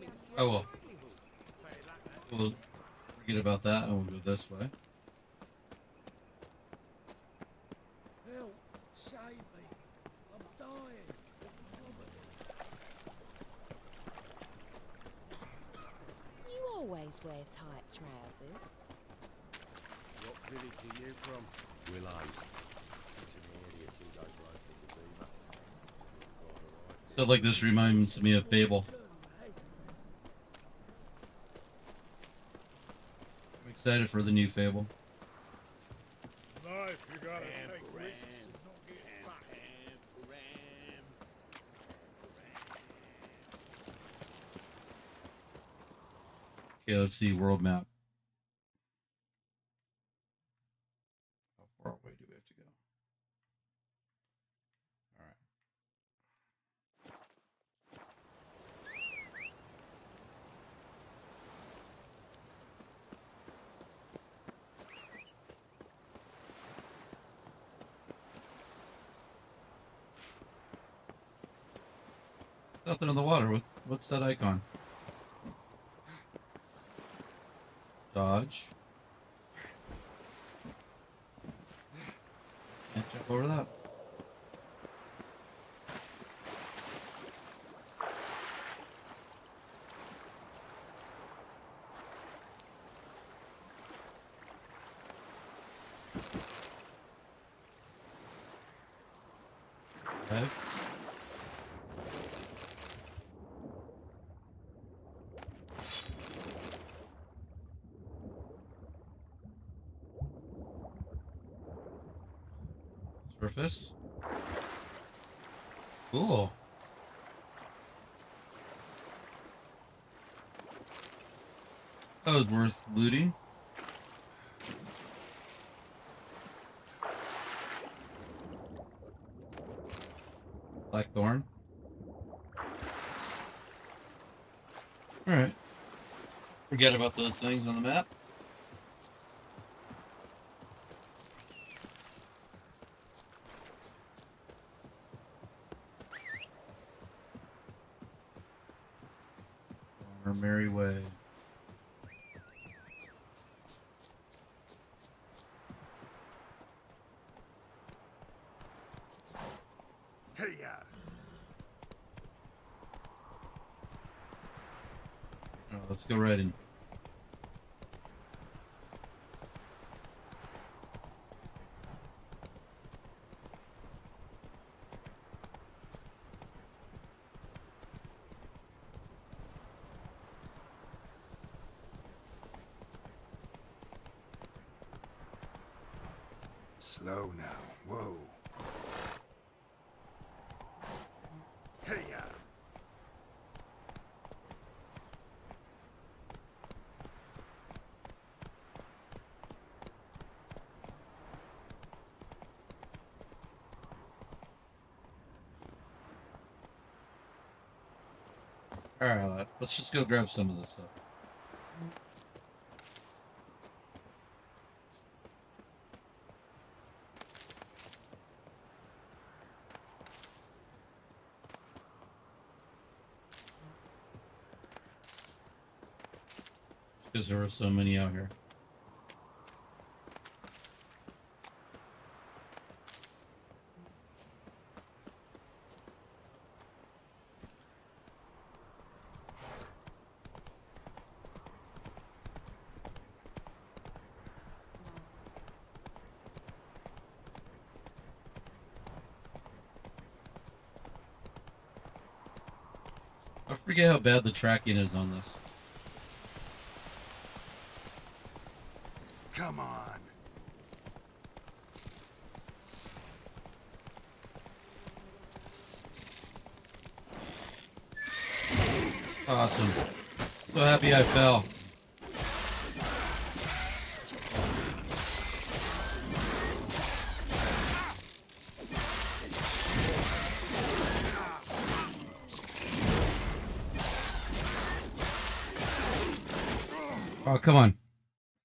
means to Oh well. We'll forget about that and we'll go this way. Always wear trousers. What village are you from? Willows. Sits in the area two days road from the Beamer. So like this reminds me of Fable. I'm excited for the new Fable. Knife, you gotta Ram, take ram, risks and not get ram, fucked. ram, ram. Okay, let's see world map. How far away do we have to go? All right. Nothing in the water. What, what's that icon? Dodge. Can't jump over that. Okay. Surface. Cool. That was worth looting. Blackthorn. Alright. Forget about those things on the map. On our merry way. Hey, ya! Alright, let's go right in. Slow now. Whoa. Hey! Alright, let's just go grab some of this stuff. Were so many out here. I forget how bad the tracking is on this. awesome. So happy I fell. Oh, come on.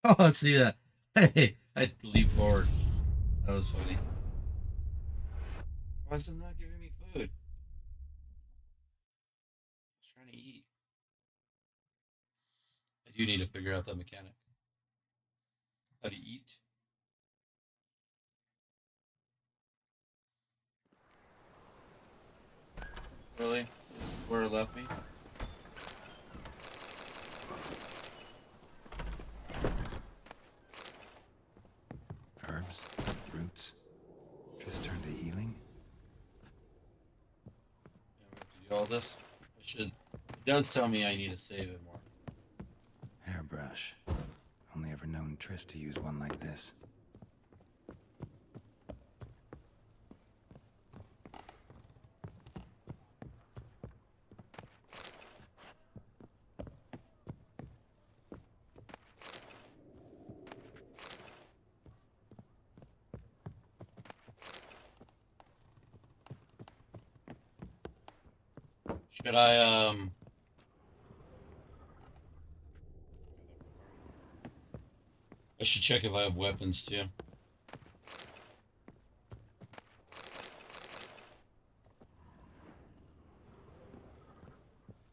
Oh, let's see that. Hey, I leap forward. That was funny. Wasn't that do need to figure out that mechanic. How to eat. Really? This is where it left me? Herbs, roots. Just turn to healing. Yeah, we have to do all this. I should. It does tell me I need to save it more. Hairbrush. Only ever known Triss to use one like this. Should I um? I should check if I have weapons too.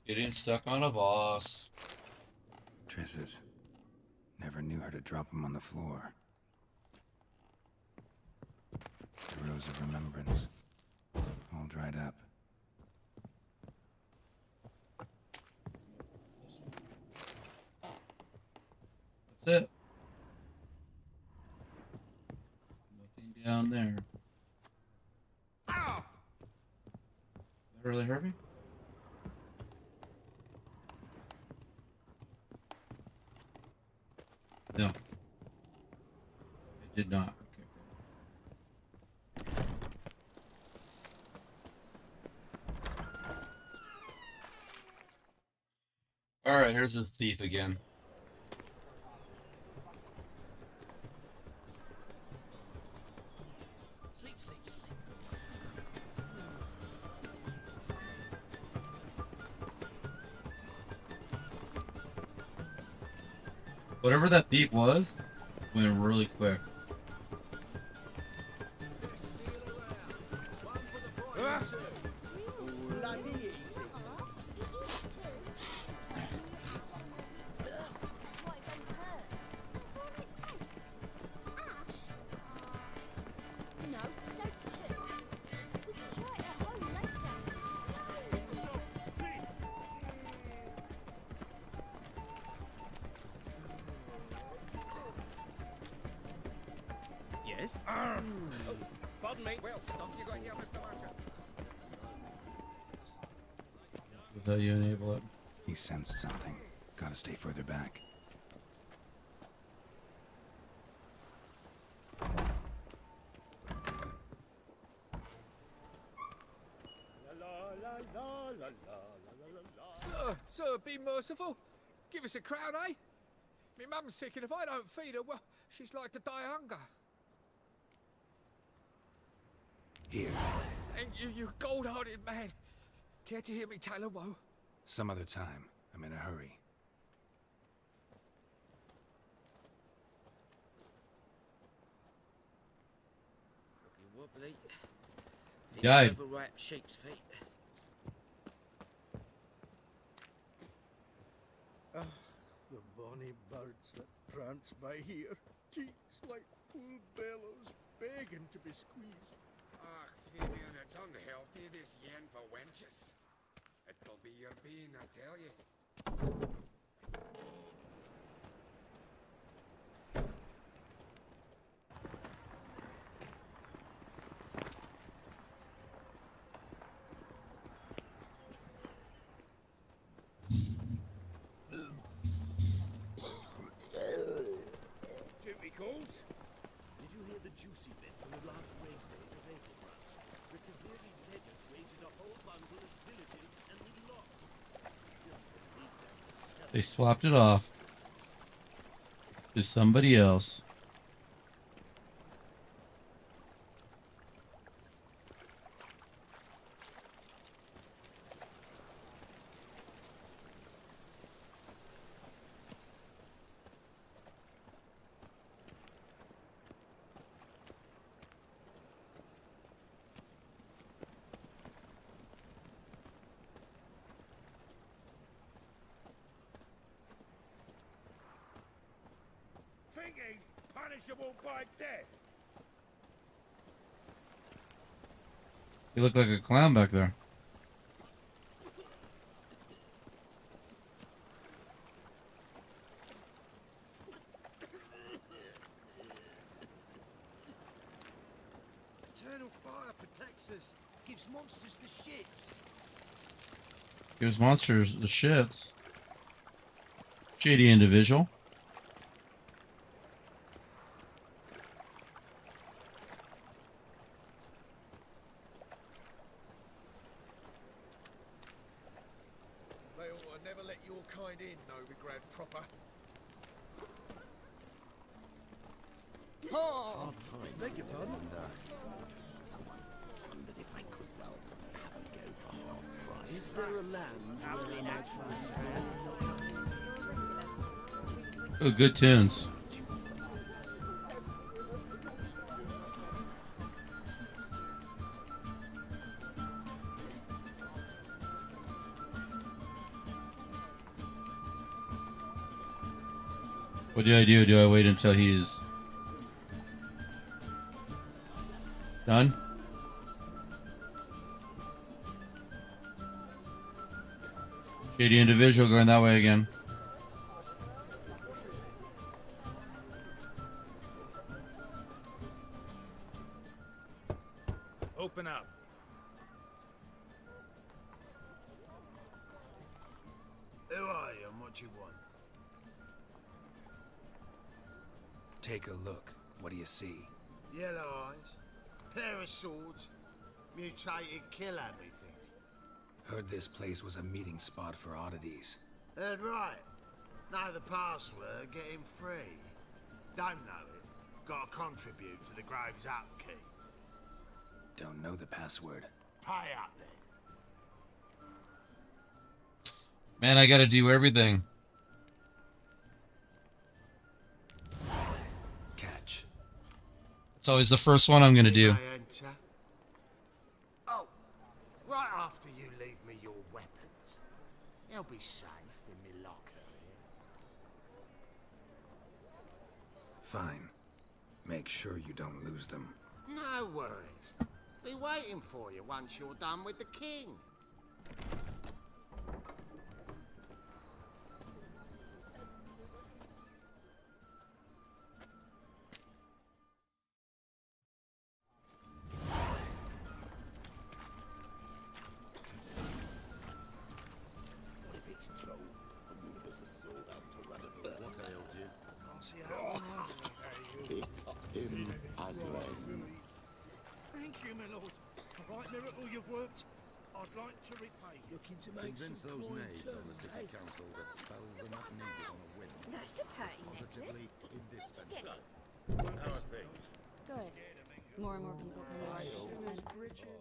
Getting stuck on a boss. Triss's. Never knew her to drop him on the floor. The rose of remembrance. All dried up. That's it. Nothing down there. Ow! That really hurt me? No. It did not. Okay. Alright, here's the thief again. Whatever that thief was, went really quick. Pardon me. Well, stuff you got here, Mr. Marcher. This is how you enable it. He sensed something. Gotta stay further back. Sir, sir, be merciful. Give us a crown, eh? Me mum's sick, and if I don't feed her, well, she's like to die of hunger. Here. And you, you gold-hearted man. Care to hear me tell a woe? Some other time. I'm in a hurry. Looking wobbly. Needs Guy. overripe sheep's feet. Ah, the bonny birds that prance by here, cheeks like full bellows, begging to be squeezed. Ah, It's unhealthy, this yen for wenches. It'll be your bean, I tell you. Duty calls. Did you hear the juicy bit from the last race day of Aprilrats? The Kaviri beggars raided a whole bundle of villages and we lost. You'll believe that the stuff They swapped it off to somebody else. Punishable by death? You look like a clown back there. Eternal fire protects us. Gives monsters the shits. Gives monsters the shits. Shady individual. Good tunes. What do I do? Do I wait until he's done? Shady individual going that way again. Was a meeting spot for oddities. Heard right. Know the password, get him free. Don't know it. Gotta contribute to the Graves upkeep. Don't know the password. Pay up then. Man, I gotta do everything. Catch. It's always the first one I'm gonna do. I enter. Oh, right after you leave me your weapons. They'll be safe in me locker here. Fine. Make sure you don't lose them. No worries. Be waiting for you once you're done with the king.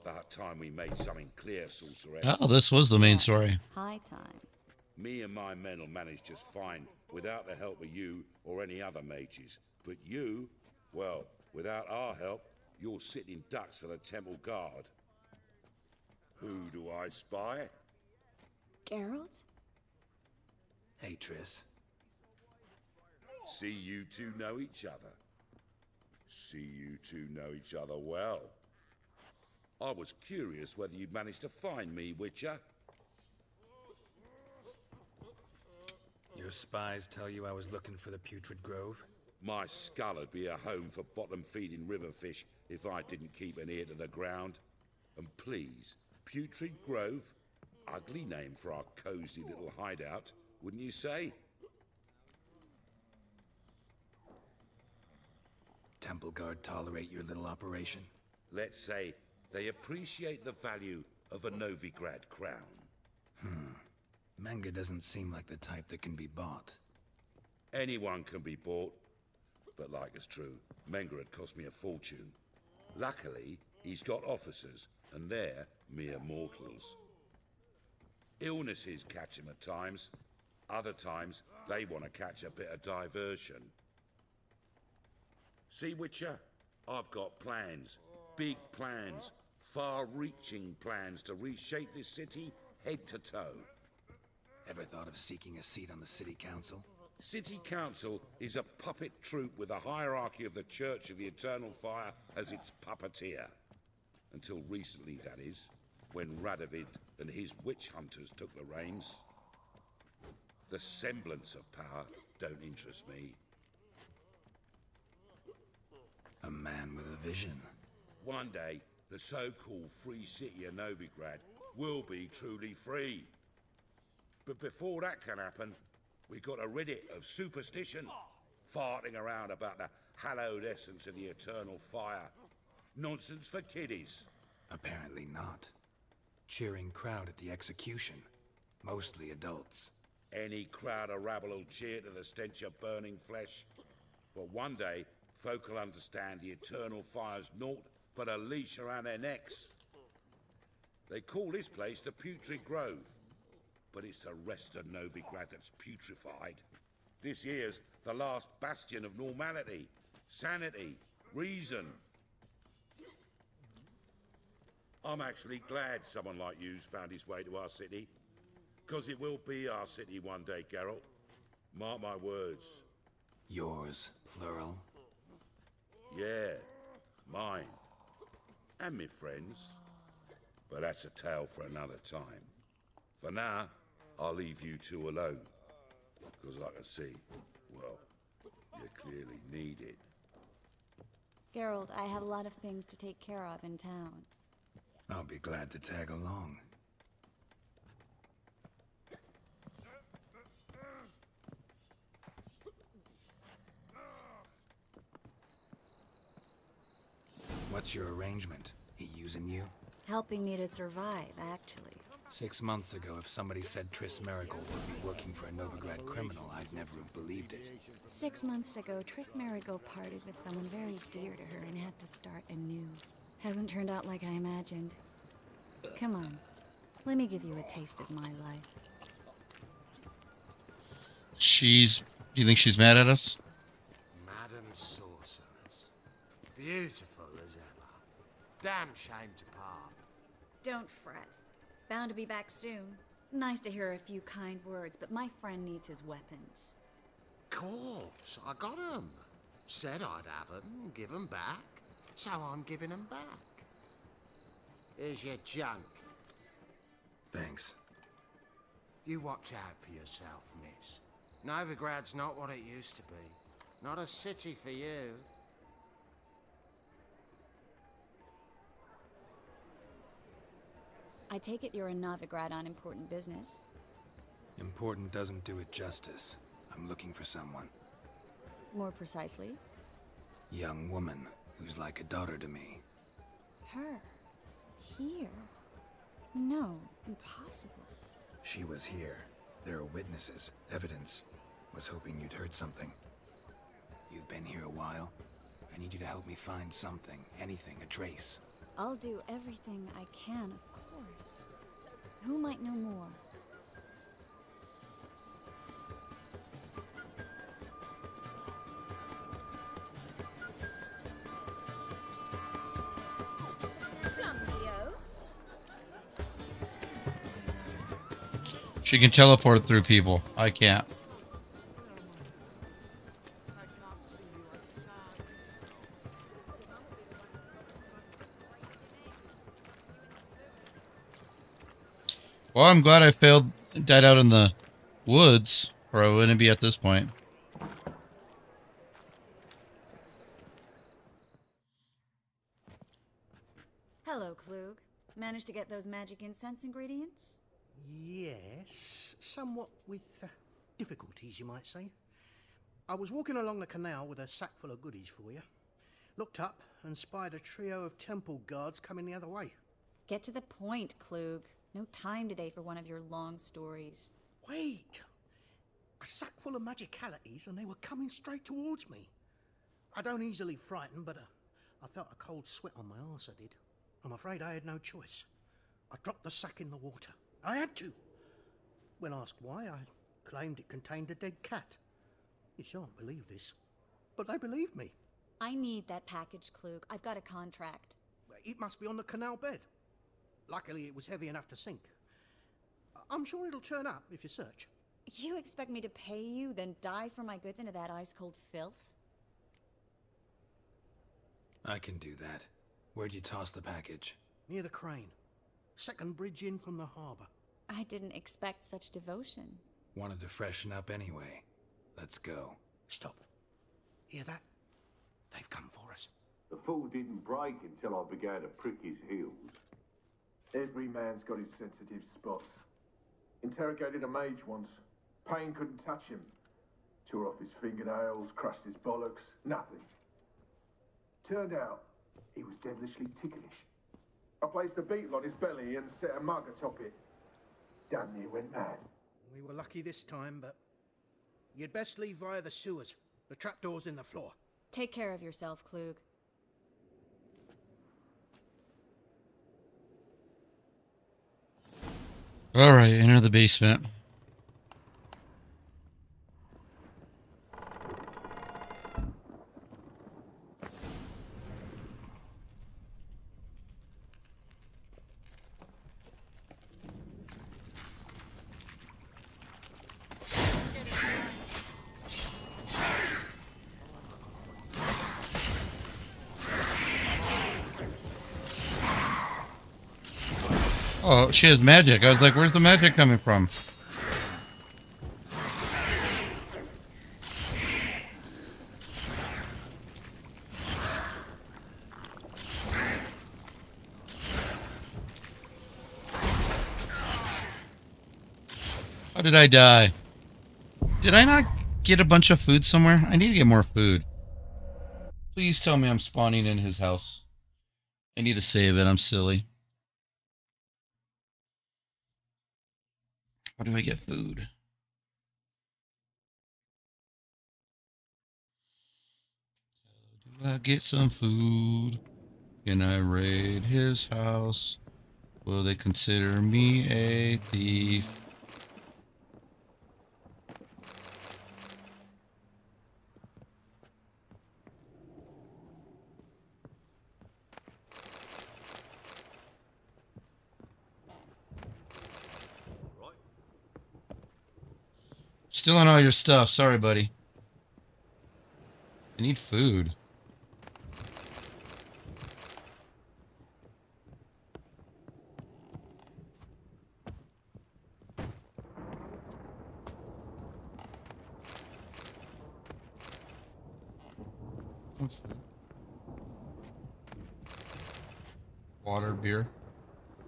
About time we made something clear, sorceress. Oh, this was the main story. High time. Me and my men will manage just fine without the help of you or any other mages. But you, well, without our help, you're sitting in ducks for the temple guard. Who do I spy? Geralt? Hey, Triss. See you two know each other. See you two know each other well. I was curious whether you'd managed to find me, Witcher. Your spies tell you I was looking for the Putrid Grove? My skull'd be a home for bottom-feeding river fish if I didn't keep an ear to the ground. And please, Putrid Grove? Ugly name for our cozy little hideout, wouldn't you say? Temple Guard tolerate your little operation? Let's say they appreciate the value of a Novigrad crown. Hmm. Menge doesn't seem like the type that can be bought. Anyone can be bought, but like it's true, Menge had cost me a fortune. Luckily, he's got officers, and they're mere mortals. Illnesses catch him at times. Other times, they want to catch a bit of diversion. See, Witcher? I've got plans. Big plans. Far-reaching plans to reshape this city head to toe. Ever thought of seeking a seat on the city council? City Council is a puppet troupe with a hierarchy of the Church of the Eternal Fire as its puppeteer. Until recently, that is, when Radovid and his witch hunters took the reins. The semblance of power don't interest me. A man with a vision. One day, the so-called free city of Novigrad will be truly free. But before that can happen, we got to rid it of superstition, farting around about the hallowed essence of the eternal fire. Nonsense for kiddies. Apparently not. Cheering crowd at the execution. Mostly adults. Any crowd of rabble will cheer to the stench of burning flesh. But one day, folk will understand the eternal fire's naught but a leash around their necks. They call this place the Putrid Grove, but it's the rest of Novigrad that's putrefied. This here's the last bastion of normality, sanity, reason. I'm actually glad someone like you's found his way to our city. Because it will be our city one day, Geralt. Mark my words. Yours, plural. Yeah, mine. And me friends. But that's a tale for another time. For now, I'll leave you two alone. Because I can see, well, you clearly need it. Geralt, I have a lot of things to take care of in town. I'll be glad to tag along. What's your arrangement? He using you? Helping me to survive, actually. Six months ago, if somebody said Triss Merigold would be working for a Novigrad criminal, I'd never have believed it. Six months ago, Triss Merigold parted with someone very dear to her and had to start anew. Hasn't turned out like I imagined. Come on. Let me give you a taste of my life. She's. Do you think she's mad at us? Madam Sorceress. Beautiful as ever. Damn shame to part. Don't fret. Bound to be back soon. Nice to hear a few kind words, but my friend needs his weapons. Course, I got 'em. Said I'd have 'em, give 'em back. So I'm giving 'em back. Here's your junk. Thanks. You watch out for yourself, miss. Novigrad's not what it used to be. Not a city for you. I take it you're in Novigrad on important business. Important doesn't do it justice. I'm looking for someone. More precisely, Young woman who's like a daughter to me. her. Here. No, impossible. She was here. There are witnesses, evidence. Was hoping you'd heard something. You've been here a while. I need you to help me find something, anything, a trace. I'll do everything I can, of. Who might know more? She can teleport through people. I can't. Well, I'm glad I failed, died out in the woods, or I wouldn't be at this point. Hello, Klug. Managed to get those magic incense ingredients? Yes, somewhat with uh, difficulties, you might say. I was walking along the canal with a sack full of goodies for you. Looked up and spied a trio of temple guards coming the other way. Get to the point, Klug. No time today for one of your long stories. Wait! A sack full of magicalities and they were coming straight towards me. I don't easily frighten, but uh, I felt a cold sweat on my arse, I did. I'm afraid I had no choice. I dropped the sack in the water. I had to. When asked why, I claimed it contained a dead cat. You shan't believe this, but they believed me. I need that package, Klug. I've got a contract. It must be on the canal bed. Luckily, it was heavy enough to sink. I- I'm sure it'll turn up if you search. You expect me to pay you, then dive for my goods into that ice cold filth? I can do that. Where'd you toss the package? Near the crane. Second bridge in from the harbour. I didn't expect such devotion. Wanted to freshen up anyway. Let's go. Stop. Hear that? They've come for us. The fool didn't break until I began to prick his heels. Every man's got his sensitive spots. Interrogated a mage once. Pain couldn't touch him. Tore off his fingernails, crushed his bollocks, nothing. Turned out, he was devilishly ticklish. I placed a beetle on his belly and set a mug atop it. Damn near went mad. We were lucky this time, but you'd best leave via the sewers. The trapdoor's in the floor. Take care of yourself, Klug. All right, enter the basement. Has magic. I was like, where's the magic coming from? How did I die? Did I not get a bunch of food somewhere? I need to get more food. Please tell me I'm spawning in his house. I need to save it. I'm silly. How do I get food? How do I get some food? Can I raid his house? Will they consider me a thief? Still on all your stuff. Sorry, buddy. I need food. Water, beer.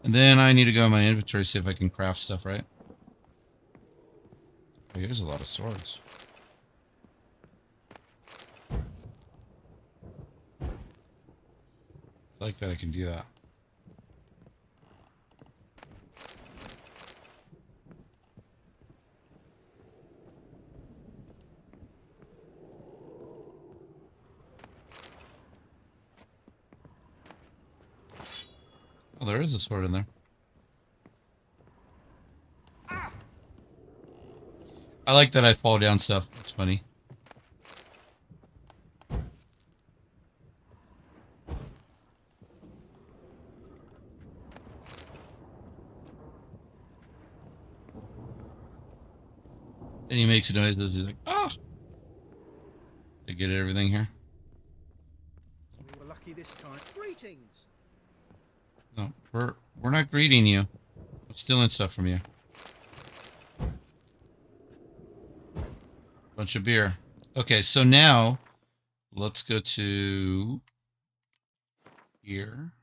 And then I need to go in my inventory see if I can craft stuff, right? There's a lot of swords. I like that I can do that. Oh, there is a sword in there. I like that I fall down stuff. It's funny. And he makes noises. He's like, ah! I get everything here. We were lucky this time. Greetings! No, we're we're not greeting you. I'm stealing stuff from you. Bunch of beer. Okay, so now let's go to here.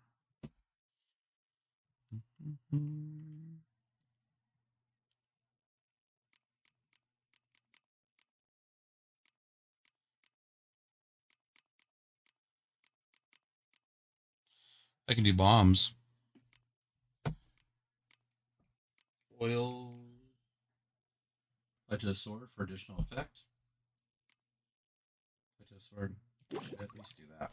I can do bombs. Oil. To the sword for additional effect. To the sword. Should at least do that.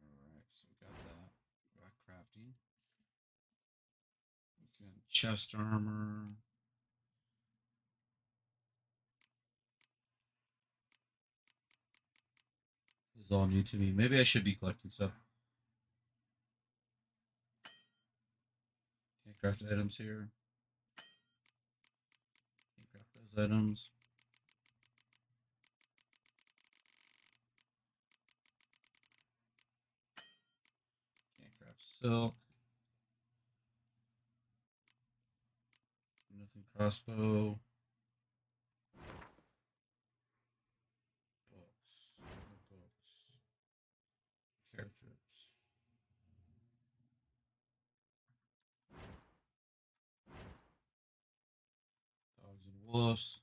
Alright, so we got that. We got crafting. We can chest armor. Is all new to me. Maybe I should be collecting stuff. Can't craft items here. Can't craft those items. Can't craft silk. Nothing crossbow. Books. No books. Characters. Dogs and wolves.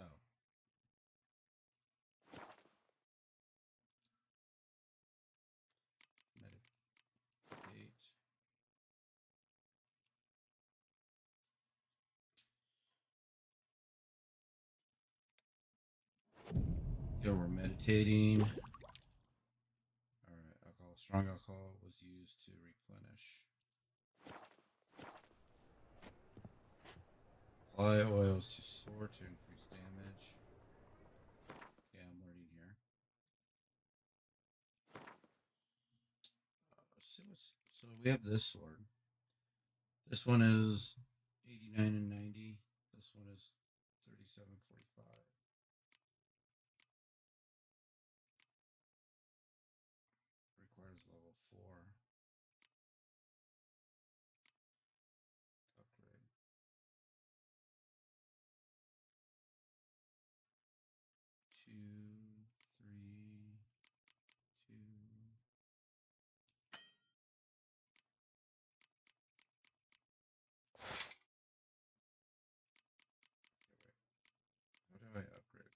Oh. Meditate. Yeah, we're meditating. All right, alcohol, strong alcohol was used to replenish. Apply oils to sword to increase damage. Okay, I'm reading here. Uh, so we have this sword. This one is 89 and 90. This one is 37.45. Requires level 4. Upgrade. Two, three, two. How do I upgrade?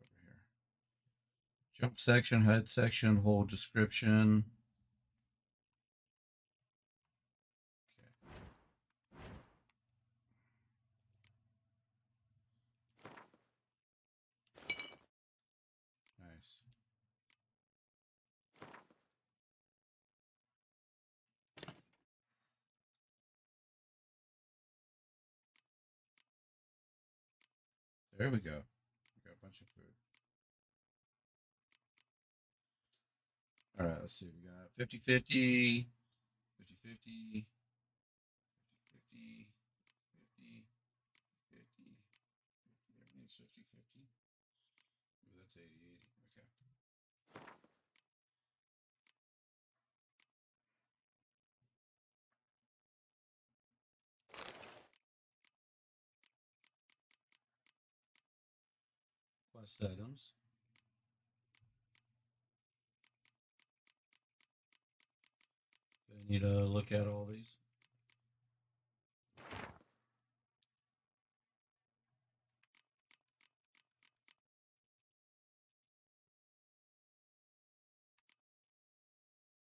Over here. Section, head section, whole description. There we go. We got a bunch of food. All right, let's see. We got 50 50, 50 50, 50 50, 50, 50, everything's 50 50. Ooh, that's 80 80. Okay. Quest items. Do I need to look at all these?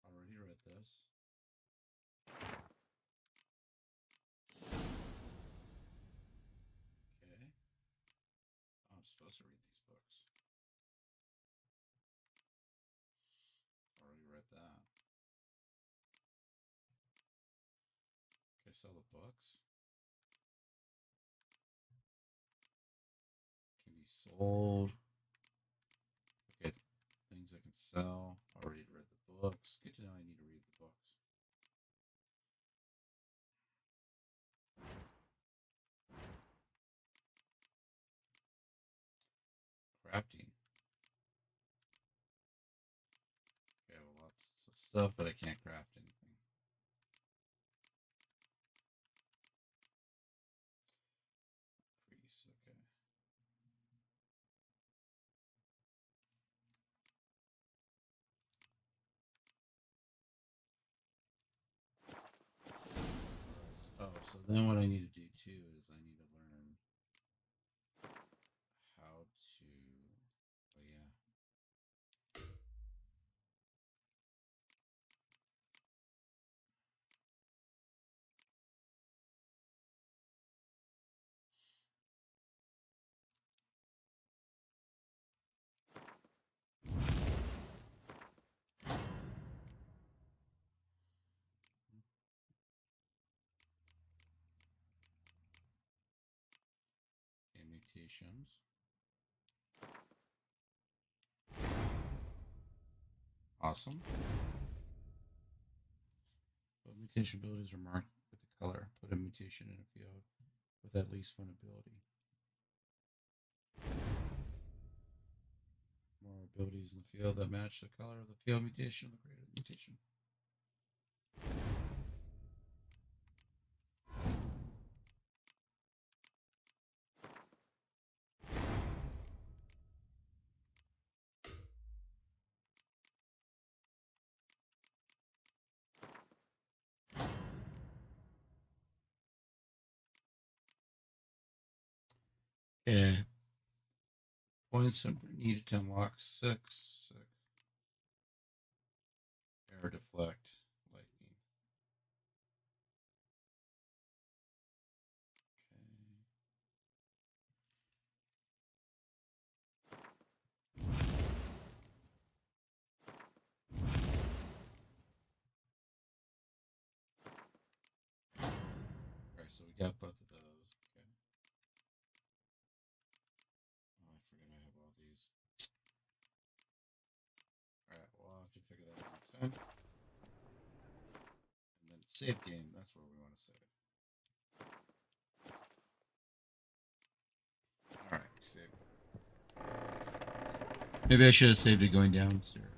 Already read this. Okay. Oh, I'm supposed to read these books. Already read that. Sell the books. Can be sold. Okay, things I can sell. Already read the books. Good to know I need to read the books. Crafting. Okay, well, lots of stuff, but I can't craft anything. Increase, okay. Alright, Oh, so then what I need to mutations. Awesome. But mutation abilities are marked with the color. Put a mutation in a field with at least one ability. More abilities in the field that match the color of the field mutation, the greater the mutation. Yeah. Points needed to unlock six. six. Air deflect. Lightning. Okay. Alright, so we got both of those. Okay. Oh, I forget I have all these. Alright, well, I'll have to figure that out next time. And then save game, that's where we want to save. Alright, save. Maybe I should have saved it going downstairs.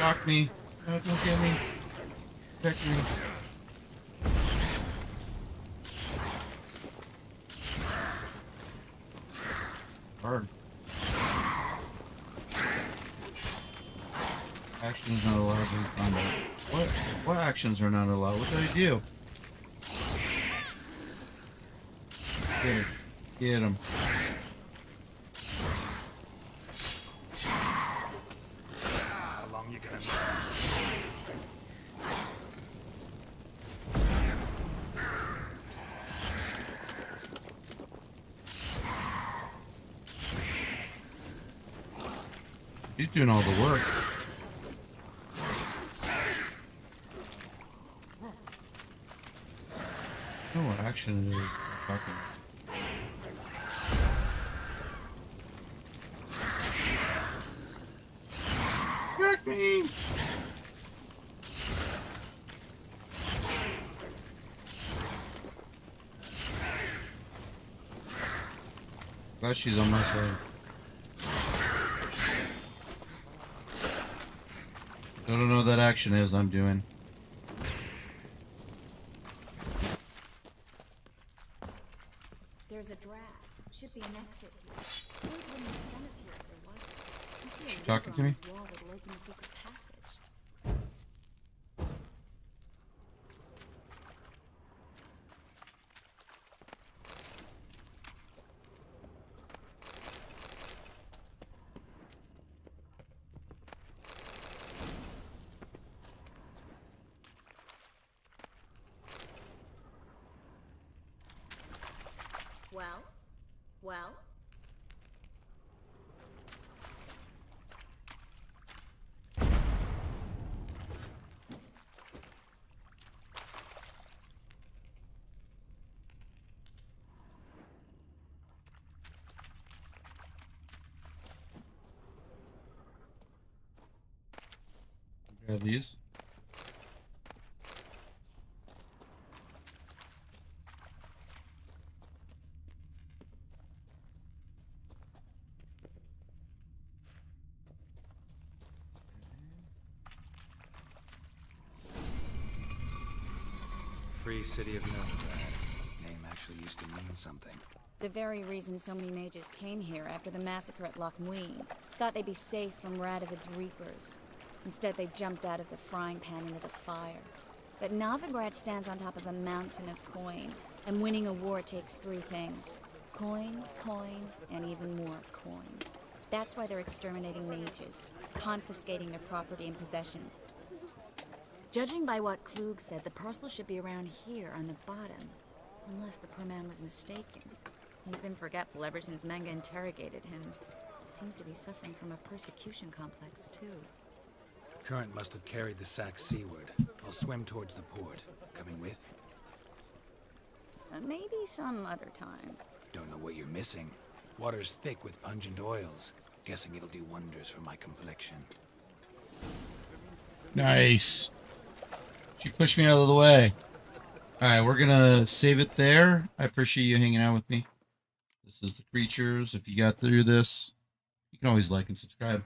Shock me. No, don't get me. Protect me. Hard. Actions not allowed in combat. What? What actions are not allowed? What did I do? Get him. Get him. You gonna He's doing all the work. What action is. I'm She's on my side. I don't know what that action is I'm doing. There's a draft. Should be an exit here. Who would when you sent us here if there wasn't? Must be a She lever talking to on me? this wall that'll open a secret passage. Well? Well? Grab these. Free City of Novigrad. Name actually used to mean something. The very reason so many mages came here after the massacre at Loc Muinne. Thought they'd be safe from Radovid's reapers. Instead, they jumped out of the frying pan into the fire. But Novigrad stands on top of a mountain of coin, and winning a war takes three things coin, coin, and even more coin. That's why they're exterminating mages, confiscating their property and possession. Judging by what Klug said, the parcel should be around here on the bottom. Unless the poor man was mistaken. He's been forgetful ever since Menge interrogated him. Seems to be suffering from a persecution complex, too. Current must have carried the sack seaward. I'll swim towards the port. Coming with? Uh, maybe some other time. Don't know what you're missing. Water's thick with pungent oils. Guessing it'll do wonders for my complexion. Nice. She pushed me out of the way. All right, we're gonna save it there. I appreciate you hanging out with me. This is the creatures. If you got through this, you can always like and subscribe.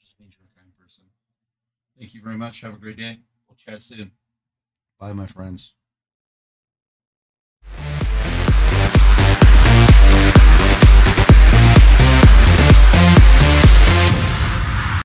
Just means you're a kind person. Thank you very much. Have a great day. We'll chat soon. Bye, my friends.